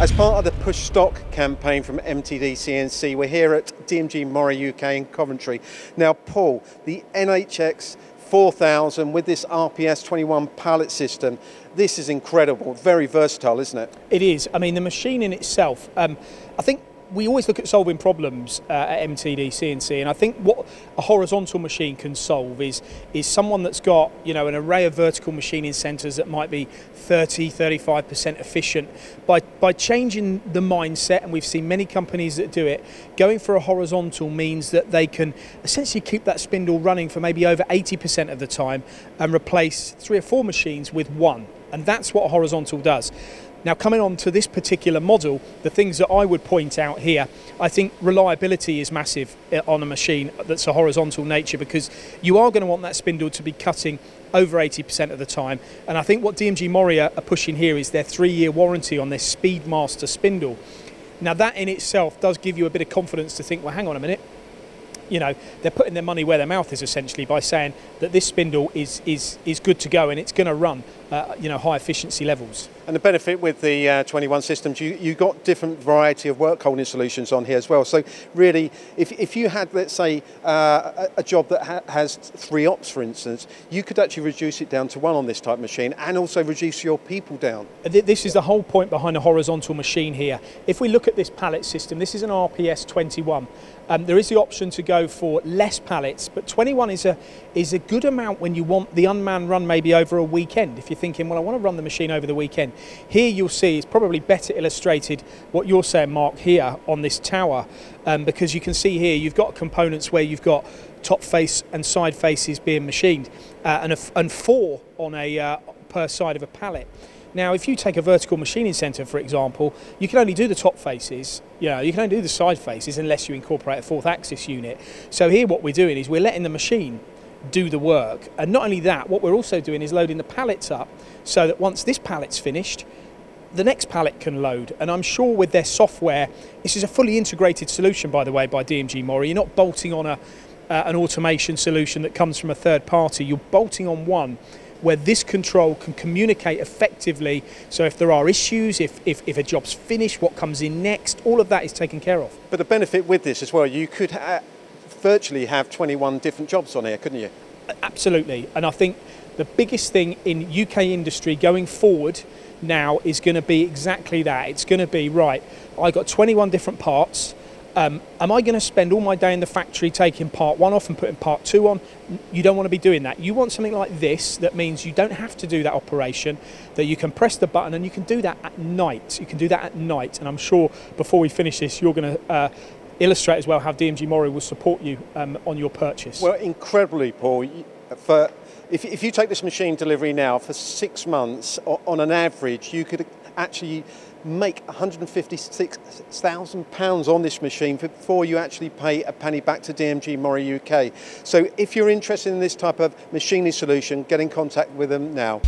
As part of the Push Stock campaign from MTD CNC, we're here at DMG Mori UK in Coventry. Now, Paul, the NHX 4000 with this RPS 21 pallet system, this is incredible, very versatile, isn't it? It is. I mean, the machine in itself, um, I think we always look at solving problems uh, at MTD CNC, and I think what a horizontal machine can solve is is someone that's got you know an array of vertical machining centres that might be 30, 35 percent efficient. By by changing the mindset, and we've seen many companies that do it, going for a horizontal means that they can essentially keep that spindle running for maybe over 80 percent of the time, and replace three or four machines with one, and that's what horizontal does. Now, coming on to this particular model, the things that I would point out here, I think reliability is massive uh, on a machine that's a horizontal nature because you are going to want that spindle to be cutting over 80% of the time. And I think what DMG Mori are pushing here is their three year warranty on their Speedmaster spindle. Now, that in itself does give you a bit of confidence to think, well, hang on a minute, you know, they're putting their money where their mouth is essentially by saying that this spindle is, is, is good to go and it's going to run, uh, you know, high efficiency levels. And the benefit with the uh, 21 systems, you, you got different variety of work holding solutions on here as well. So really, if, if you had, let's say, uh, a, a, job that ha has three ops, for instance, you could actually reduce it down to one on this type of machine and also reduce your people down. This is the whole point behind a horizontal machine here. If we look at this pallet system, this is an RPS 21. Um, there is the option to go for less pallets, but 21 is a is a good amount when you want the unmanned run maybe over a weekend. If you're thinking, well, I want to run the machine over the weekend. Here you'll see it's probably better illustrated what you're saying, Mark, here on this tower, um, because you can see here you've got components where you've got top face and side faces being machined, uh, and, a, and four on a uh, per side of a pallet. Now, if you take a vertical machining centre, for example, you can only do the top faces, you know, you can only do the side faces unless you incorporate a fourth axis unit. So here what we're doing is we're letting the machine do the work. And not only that, what we're also doing is loading the pallets up so that once this pallet's finished, the next pallet can load. And I'm sure with their software, this is a fully integrated solution, by the way, by DMG Mori. You're not bolting on a, uh, an automation solution that comes from a third party. You're bolting on one where this control can communicate effectively. So if there are issues, if, if, if a job's finished, what comes in next, all of that is taken care of. But the benefit with this as well, you could ha virtually have 21 different jobs on here, couldn't you? Absolutely. And I think the biggest thing in UK industry going forward now is going to be exactly that. It's going to be, right, I got 21 different parts um, am I going to spend all my day in the factory taking part one off and putting part two on? You don't want to be doing that. You want something like this that means you don't have to do that operation, that you can press the button and you can do that at night. You can do that at night. And I'm sure before we finish this, you're going to uh, illustrate as well how DMG Mori will support you um, on your purchase. Well, incredibly, Paul. For if, if you take this machine delivery now for six months, on an average, you could actually make £156,000 on this machine before you actually pay a penny back to DMG Mori UK. So if you're interested in this type of machining solution, get in contact with them now.